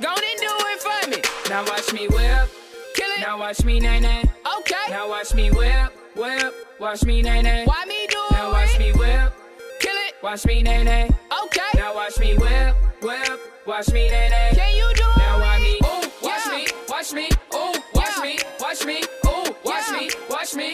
Go and do it for me. Now watch me whip. Kill it. Now watch me nay nay. Okay. Now watch me whip, whip. Watch me nay nay. Why me do now it? Now watch me whip. Kill it. Watch me nay nay. Okay. Now watch me whip, whip. Watch me nay nay. Can you do now it? Now watch me? Ooh, watch yeah. me, watch me. Ooh, watch yeah. me, watch me. Ooh, watch yeah. me, watch me.